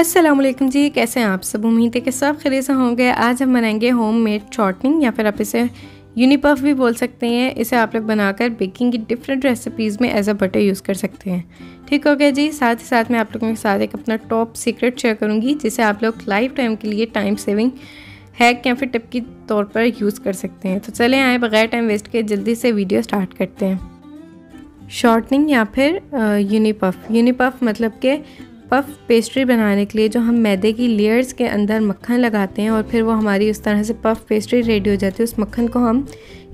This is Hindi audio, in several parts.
असलम जी, कैसे हैं आप सब? उम्मीद है कि सब खरीद से होंगे। आज हम बनाएँगे होम मेड शॉर्टनिंग या फिर आप इसे यूनिपफ भी बोल सकते हैं। इसे आप लोग बनाकर बेकिंग की डिफरेंट रेसिपीज़ में एज अ बटर यूज़ कर सकते हैं। ठीक हो गया जी? साथ ही साथ मैं आप लोगों के साथ एक अपना टॉप सीक्रेट शेयर करूँगी, जिसे आप लोग लाइफ टाइम के लिए टाइम सेविंग हैक या फिर टिप की तौर पर यूज़ कर सकते हैं। तो चले आए बगैर टाइम वेस्ट के जल्दी से वीडियो स्टार्ट करते हैं। शॉर्टनिंग या फिर यूनिपफ यूनिपफ मतलब के पफ पेस्ट्री बनाने के लिए जो हम मैदे की लेयर्स के अंदर मक्खन लगाते हैं और फिर वो हमारी उस तरह से पफ पेस्ट्री रेडी हो जाती है। उस मक्खन को हम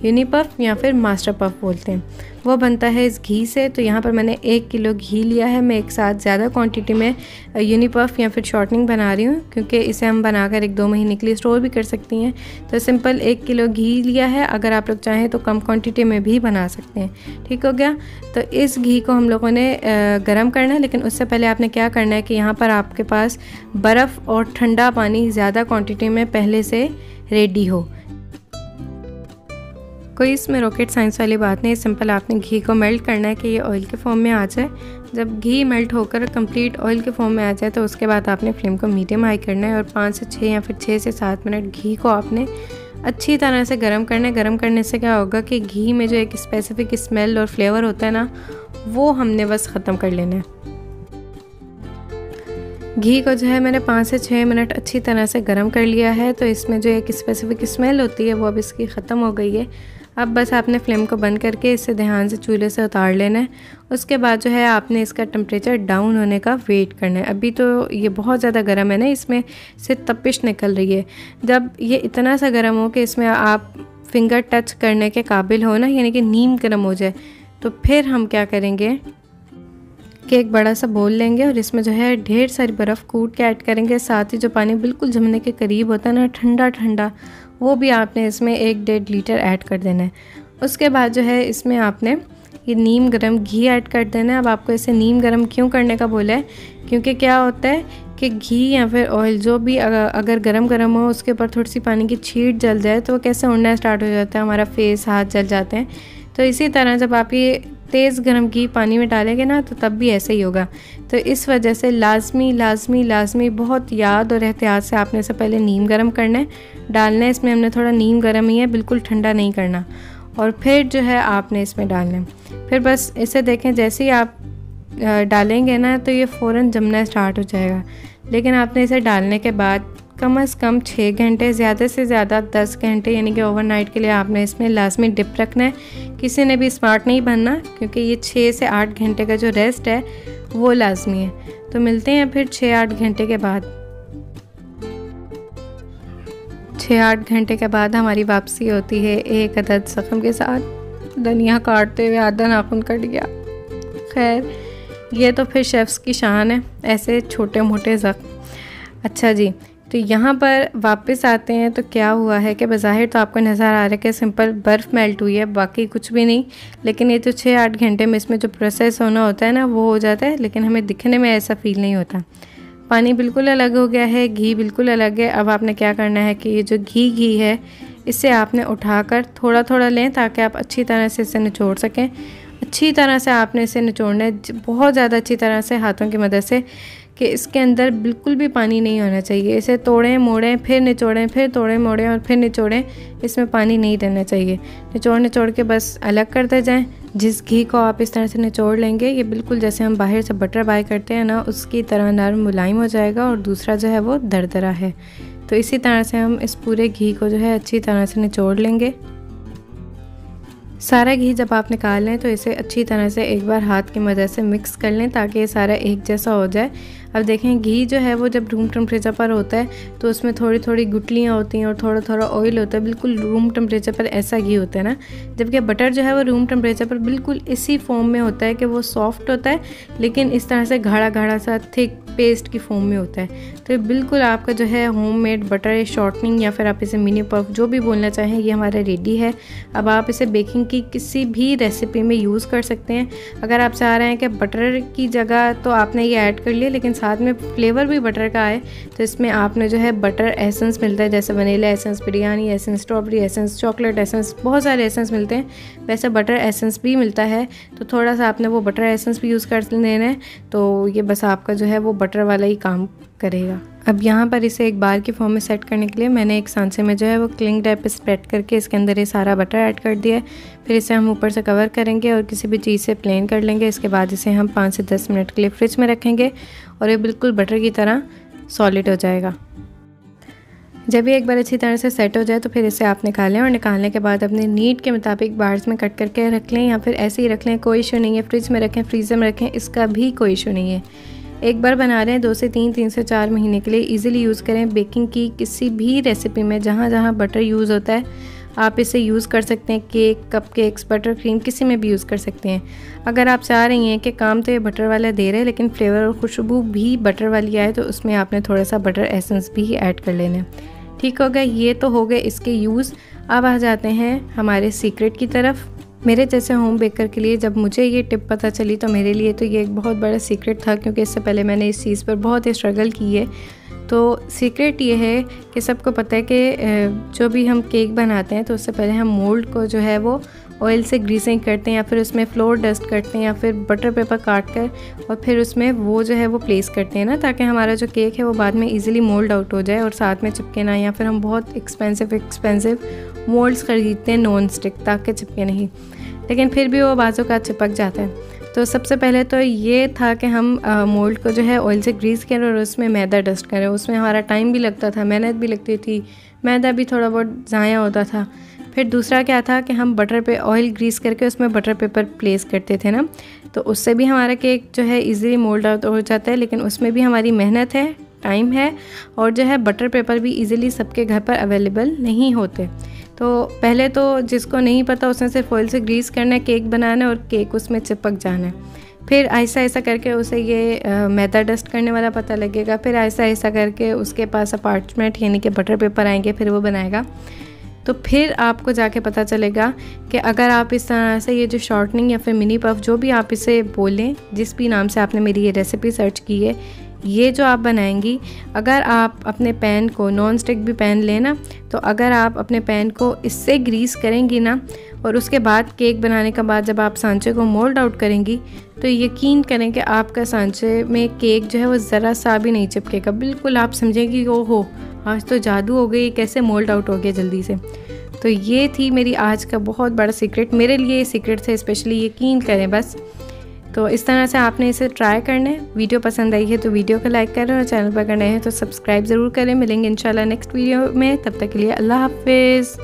यूनिपफ या फिर मास्टर पफ बोलते हैं। वो बनता है इस घी से तो यहाँ पर मैंने एक किलो घी लिया है। मैं एक साथ ज़्यादा क्वांटिटी में यूनिपफ या फिर शॉर्टनिंग बना रही हूँ, क्योंकि इसे हम बनाकर एक दो महीने के लिए स्टोर भी कर सकती हैं। तो सिंपल एक किलो घी लिया है। अगर आप लोग चाहें तो कम क्वान्टिटी में भी बना सकते हैं। ठीक हो गया? तो इस घी को हम लोगों ने गर्म करना है, लेकिन उससे पहले आपने क्या करना है कि यहाँ पर आपके पास बर्फ़ और ठंडा पानी ज़्यादा क्वान्टिटी में पहले से रेडी हो। कोई इसमें रॉकेट साइंस वाली बात नहीं सिंपल आपने घी को मेल्ट करना है कि ये ऑयल के फॉर्म में आ जाए। जब घी मेल्ट होकर कंप्लीट ऑयल के फॉर्म में आ जाए तो उसके बाद आपने फ्लेम को मीडियम हाई करना है और पाँच से छः या फिर छः से सात मिनट घी को आपने अच्छी तरह से गर्म करना है। गर्म करने से क्या होगा कि घी में जो एक स्पेसिफिक स्मेल और फ्लेवर होता है ना, वो हमने बस ख़त्म कर लेना है। घी को जो है मैंने पाँच से छः मिनट अच्छी तरह से गर्म कर लिया है तो इसमें जो एक स्पेसिफिक स्मेल होती है, वो अब इसकी ख़त्म हो गई है। अब बस आपने फ्लेम को बंद करके इसे ध्यान से चूल्हे से उतार लेना है। उसके बाद जो है आपने इसका टेम्परेचर डाउन होने का वेट करना है। अभी तो ये बहुत ज़्यादा गर्म है ना, इसमें से तपिश निकल रही है। जब ये इतना सा गर्म हो कि इसमें आप फिंगर टच करने के काबिल हो ना, यानी कि नीम गर्म हो जाए तो फिर हम क्या करेंगे कि एक बड़ा सा बोल लेंगे और इसमें जो है ढेर सारी बर्फ़ कूट के ऐड करेंगे। साथ ही जो पानी बिल्कुल जमने के करीब होता है ना ठंडा ठंडा वो भी आपने इसमें एक डेढ़ लीटर ऐड कर देना है। उसके बाद जो है इसमें आपने ये नीम गरम घी ऐड कर देना है। अब आपको इसे नीम गरम क्यों करने का बोला है? क्योंकि क्या होता है कि घी या फिर ऑयल जो भी अगर गरम गरम हो, उसके ऊपर थोड़ी सी पानी की छीट जल जाए तो वो कैसे उड़ना स्टार्ट हो जाता है? हमारा फेस हाथ जल जाते हैं। तो इसी तरह जब आप ये तेज़ गर्म घी पानी में डालेंगे ना तो तब भी ऐसे ही होगा। तो इस वजह से लाजमी लाजमी लाजमी बहुत याद और एहतियात से आपने इसे पहले नीम गर्म करना है। डालना है, इसमें हमने थोड़ा नीम गर्म ही है, बिल्कुल ठंडा नहीं करना। और फिर जो है आपने इसमें डालना है। फिर बस इसे देखें, जैसे ही आप डालेंगे ना तो ये फ़ौर जमना स्टार्ट हो जाएगा। लेकिन आपने इसे डालने के बाद कम अज़ कम छः घंटे, ज़्यादा से ज़्यादा दस घंटे, यानी कि ओवरनाइट के लिए आपने इसमें लाजमी डिप रखना है। किसी ने भी स्मार्ट नहीं बनना, क्योंकि ये छः से आठ घंटे का जो रेस्ट है, वो लाजमी है। तो मिलते हैं फिर छः आठ घंटे के बाद। छः आठ घंटे के बाद हमारी वापसी होती है एक अदद जख्म के साथ। धनिया काटते हुए आधा नाखून कट गया। खैर, ये तो फिर शेफ़्स की शान है, ऐसे छोटे मोटे ज़ख्म। अच्छा जी तो यहाँ पर वापस आते हैं तो क्या हुआ है कि बज़ाहिर तो आपको नज़र आ रहा है कि सिंपल बर्फ़ मेल्ट हुई है, बाकी कुछ भी नहीं। लेकिन ये तो छः आठ घंटे में इसमें जो प्रोसेस होना होता है ना, वो हो जाता है, लेकिन हमें दिखने में ऐसा फील नहीं होता। पानी बिल्कुल अलग हो गया है, घी बिल्कुल अलग है। अब आपने क्या करना है कि ये जो घी घी है, इसे आपने उठाकर थोड़ा थोड़ा लें ताकि आप अच्छी तरह से इसे निचोड़ सकें। अच्छी तरह से आपने इसे निचोड़ना है बहुत ज़्यादा अच्छी तरह से हाथों की मदद से। कि इसके अंदर बिल्कुल भी पानी नहीं होना चाहिए। इसे तोड़ें, मोड़ें, फिर निचोड़ें, फिर तोड़ें, मोड़ें और फिर निचोड़ें। इसमें पानी नहीं देना चाहिए। निचोड़ निचोड़ के बस अलग करते जाएँ। जिस घी को आप इस तरह से निचोड़ लेंगे, ये बिल्कुल जैसे हम बाहर से बटर बाय करते हैं ना, उसकी तरह नरम मुलायम हो जाएगा और दूसरा जो है वो दरदरा है। तो इसी तरह से हम इस पूरे घी को जो है अच्छी तरह से निचोड़ लेंगे। सारा घी जब आप निकाल लें तो इसे अच्छी तरह से एक बार हाथ की मदद से मिक्स कर लें ताकि ये सारा एक जैसा हो जाए। अब देखें, घी जो है वो जब रूम टेम्परेचर पर होता है तो उसमें थोड़ी थोड़ी गुटलियाँ होती हैं और थोड़ा थोड़ा ऑयल होता है। बिल्कुल रूम टेम्परेचर पर ऐसा घी होता है ना। जबकि बटर जो है वो रूम टेम्परेचर पर बिल्कुल इसी फॉर्म में होता है कि वो सॉफ्ट होता है, लेकिन इस तरह से गाढ़ा गाढ़ा सा थिक पेस्ट की फॉर्म में होता है। तो बिल्कुल आपका जो है होम मेड बटर शॉर्टनिंग या फिर आप इसे मिनी पफ जो भी बोलना चाहें, ये हमारा रेडी है। अब आप इसे बेकिंग किसी भी रेसिपी में यूज़ कर सकते हैं। अगर आप चाह रहे हैं कि बटर की जगह तो आपने ये ऐड कर लिया, लेकिन साथ में फ्लेवर भी बटर का आए तो इसमें आपने जो है बटर एसेंस मिलता है, जैसे vanilla essence biryani essence strawberry essence chocolate essence बहुत सारे एसेंस मिलते हैं। वैसे बटर एसेंस भी मिलता है तो थोड़ा सा आपने वो बटर एसेंस भी यूज़ कर लेना है तो ये बस आपका जो है वो बटर वाला ही काम करेगा। अब यहाँ पर इसे एक बार की फॉर्म में सेट करने के लिए मैंने एक सांचे में जो है वो क्लिंग टाइप स्प्रेड करके इसके अंदर ये सारा बटर ऐड कर दिया है। फिर इसे हम ऊपर से कवर करेंगे और किसी भी चीज़ से प्लेन कर लेंगे। इसके बाद इसे हम पाँच से दस मिनट के लिए फ्रिज में रखेंगे और ये बिल्कुल बटर की तरह सॉलिड हो जाएगा। जब ये एक बार अच्छी तरह से सेट हो जाए तो फिर इसे आप निकालें और निकालने के बाद अपने नीड के मुताबिक बार्स में कट करके रख लें या फिर ऐसे ही रख लें, कोई इशू नहीं है। फ्रिज में रखें फ्रीज़र में रखें, इसका भी कोई इशू नहीं है। एक बार बना रहे हैं, दो से तीन तीन से चार महीने के लिए। इजीली यूज़ करें। बेकिंग की किसी भी रेसिपी में जहाँ जहाँ बटर यूज़ होता है, आप इसे यूज़ कर सकते हैं। Cake cup cakes butter cream किसी में भी यूज़ कर सकते हैं। अगर आप चाह रही हैं कि काम तो ये बटर वाला दे रहे हैं, लेकिन फ्लेवर और खुशबू भी बटर वाली आए तो उसमें आपने थोड़ा सा बटर एसेंस भी ऐड कर लेना ठीक हो गया? ये तो हो गए इसके यूज़ अब आ जाते हैं हमारे सीक्रेट की तरफ़। मेरे जैसे होम बेकर के लिए जब मुझे ये टिप पता चली तो मेरे लिए तो ये एक बहुत बड़ा सीक्रेट था क्योंकि इससे पहले मैंने इस चीज़ पर बहुत ही स्ट्रगल की है। तो सीक्रेट ये है कि सबको पता है कि जो भी हम केक बनाते हैं तो उससे पहले हम मोल्ड को जो है वो ऑयल से ग्रीसिंग करते हैं या फिर उसमें फ्लोर डस्ट करते हैं या फिर बटर पेपर काट कर और फिर उसमें वो जो है वो प्लेस करते हैं ना, ताकि हमारा जो केक है वो बाद में इजीली मोल्ड आउट हो जाए और साथ में चिपके ना, या फिर हम बहुत एक्सपेंसिव एक्सपेंसिव मोल्ड्स ख़रीदते हैं नॉन स्टिक ताकि चिपके नहीं। लेकिन फिर भी वो बाज़ों का चिपक जाता है। तो सबसे पहले तो ये था कि हम मोल्ड को जो है ऑयल से ग्रीस करें और उसमें मैदा डस्ट करें। उसमें हमारा टाइम भी लगता था, मेहनत भी लगती थी, मैदा भी थोड़ा बहुत ज़ाया होता था। फिर दूसरा क्या था कि हम बटर पे ऑयल ग्रीस करके उसमें बटर पेपर प्लेस करते थे ना? तो उससे भी हमारा केक जो है इजीली मोल्ड आउट हो जाता है, लेकिन उसमें भी हमारी मेहनत है टाइम है और जो है बटर पेपर भी इजीली सबके घर पर अवेलेबल नहीं होते। तो पहले तो जिसको नहीं पता उसने सिर्फ़ ऑयल से ग्रीस करना है केक बनाना है और केक उसमें चिपक जाना है। फिर ऐसा ऐसा करके उसे ये मैदा डस्ट करने वाला पता लगेगा, फिर ऐसा ऐसा करके उसके पास अपार्टमेंट यानी कि बटर पेपर आएँगे, फिर वो बनाएगा। तो फिर आपको जाके पता चलेगा कि अगर आप इस तरह से ये जो शॉर्टनिंग या फिर मिनी पफ जो भी आप इसे बोलें, जिस भी नाम से आपने मेरी ये रेसिपी सर्च की है, ये जो आप बनाएँगी, अगर आप अपने पैन को नॉन स्टिक भी पैन लेना तो अगर आप अपने पैन को इससे ग्रीस करेंगी ना, और उसके बाद केक बनाने के बाद जब आप सांचे को मोल्ड आउट करेंगी तो यकीन करें कि आपका सांचे में केक जो है वो ज़रा सा भी नहीं चिपकेगा। बिल्कुल आप समझेंगी ओ हो आज तो जादू हो गई, कैसे मोल्ड आउट हो गया जल्दी से। तो ये थी मेरी आज का बहुत बड़ा सीक्रेट। मेरे लिए ये सीक्रेट थे, स्पेशली यकीन करें बस। तो इस तरह से आपने इसे ट्राई करना है। वीडियो पसंद आई है तो वीडियो को लाइक करें और चैनल पर करना है तो सब्सक्राइब ज़रूर करें। मिलेंगे इंशाल्लाह नेक्स्ट वीडियो में। तब तक के लिए अल्लाह हाफिज़।